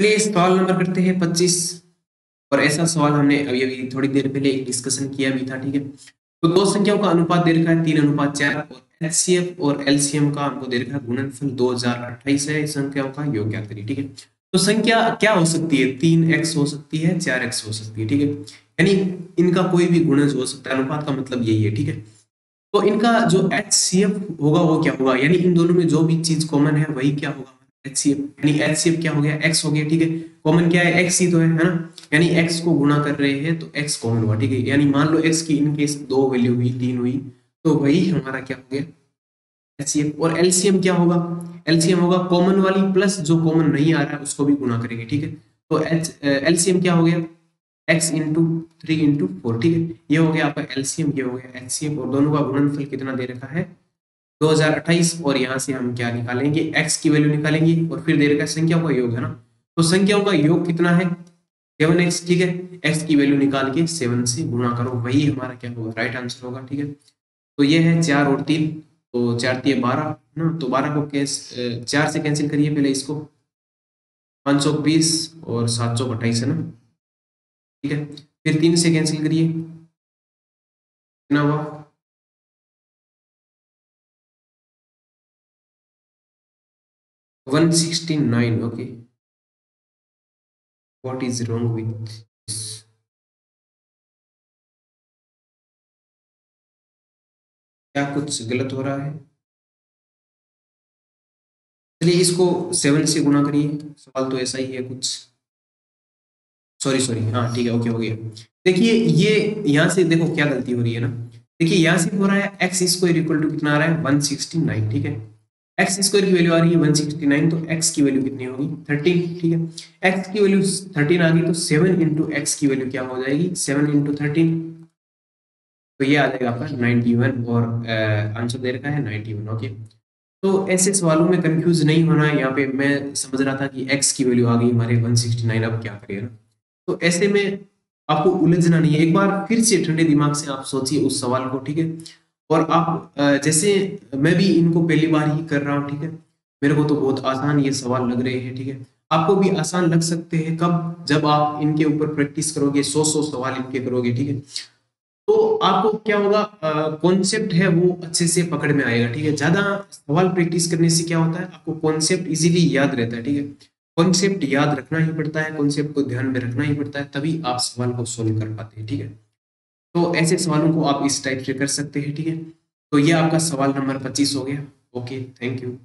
चलिए सवाल नंबर करते हैं पच्चीस। और ऐसा सवाल हमने अभी अभी थोड़ी देर पहले डिस्कशन किया भी था, ठीक है? तो दो संख्याओं का अनुपात दे रखा है, तीन अनुपात चार और एचसीएफ और एलसीएम का हमको दे रखा है गुणनफल 2028 है संख्याओं का योग क्या करिए ठीक है? तो संख्या क्या हो सकती है? तीन एक्स हो सकती है, चार एक्स हो सकती है, ठीक है? यानी इनका कोई भी गुणज हो सकता है, अनुपात का मतलब यही है, ठीक है? तो इनका जो एचसीएफ होगा, वो क्या होगा? यानी इन दोनों में जो भी चीज़ कॉमन है, वही क्या होगा? एच यानी एच क्या हो गया? एक्स हो गया, ठीक है? कॉमन क्या है? एक्स ही तो है है ना? यानी एक्स को गुणा कर रहे हैं तो एक्स कॉमन हुआ, ठीक है? यानी मान लो एक्स की इन केस दो वैल्यू हुई, तीन हुई तो वही हमारा क्या हो गया? एच और एलसीएम क्या होगा? एलसीएम होगा कॉमन वाली प्लस जो कॉमन नहीं आ रहा है, उसको भी गुणा करेंगे, ठीक है? तो एच एलसीएम क्या हो गया? X into three into four ठीक है? ये हो गया आपका एलसीएम ये हो गया एचसीएम और दोनों का गुणनफल कितना दे रखा है? 2028 और यहाँ से हम क्या निकालेंगे? X की वैल्यू निकालेंगे और फिर दे रखा है संख्याओं का योग है ना? तो संख्याओं का योग कितना है? सेवन एक्स ठीक है? X की वैल्यू निकाल के सेवन से गुणा करो। वही हमारा क्या होगा? राइट आंसर होगा, ठीक है? तो ये है चार और तीन तो चार तीन बारह ना? तो बारह को कैस चार से कैंसिल करिए पहले इसको। पाँच सौ बीस और सात सौ अट्ठाईस, है ना? ठीक है? फिर तीन से कैंसिल करिए। कितना हुआ? One sixty nine okay what is wrong with this? क्या कुछ गलत हो रहा है? चलिए इसको सेवन से गुणा करिए। सवाल तो ऐसा ही है कुछ। सॉरी सॉरी हाँ ठीक है ओके हो गया। देखिए, ये यहाँ से देखो क्या गलती हो रही है ना। देखिए, यहाँ से हो रहा है एक्स स्क्वायर इक्वल टू कितना आ रहा है? वन सिक्सटी नाइन ठीक है? एक्स स्क्वायर की वैल्यू आ रही है 169 तो एक्स की वैल्यू कितनी होगी? 13 ठीक है? एक्स की वैल्यू 13 आ गई तो 7 इंटू एक्स की वैल्यू क्या हो जाएगी? 7 इंटू थर्टीन तो ये आ जाएगा आपका 91 और आंसर दे रखा है 91 ओके तो ऐसे सवालों में कंफ्यूज नहीं होना है। यहाँ पे मैं समझ रहा था कि एक्स की वैल्यू आ गई हमारे 169 अब क्या करें तो ऐसे में आपको उलझना नहीं है। एक बार फिर से ठंडे दिमाग से आप सोचिए उस सवाल को, ठीक है? और आप जैसे मैं भी इनको पहली बार ही कर रहा हूँ, ठीक है? मेरे को तो बहुत आसान ये सवाल लग रहे हैं, ठीक है? आपको भी आसान लग सकते हैं कब? जब आप इनके ऊपर प्रैक्टिस करोगे सौ सौ सवाल इनके करोगे, ठीक है? तो आपको क्या होगा कॉन्सेप्ट है वो अच्छे से पकड़ में आएगा, ठीक है? ज़्यादा सवाल प्रैक्टिस करने से क्या होता है, आपको कॉन्सेप्ट इजीली याद रहता है, ठीक है? कॉन्सेप्ट याद रखना ही पड़ता है, कॉन्सेप्ट को ध्यान में रखना ही पड़ता है, तभी आप सवाल को सोल्व कर पाते हैं, ठीक है? तो ऐसे सवालों को आप इस टाइप से कर सकते हैं, ठीक है? तो ये आपका सवाल नंबर पच्चीस हो गया। Okay thank you